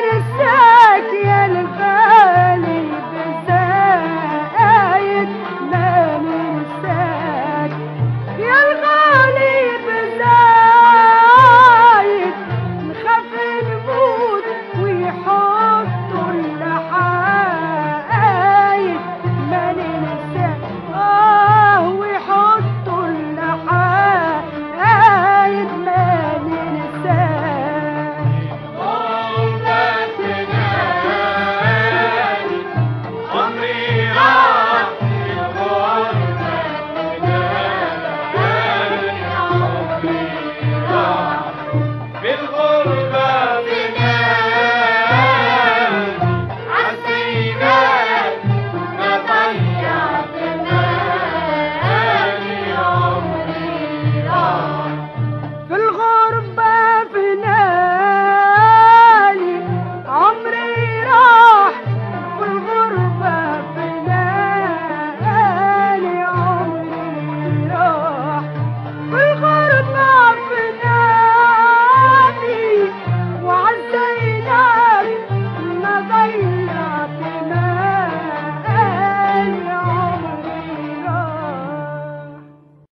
तरस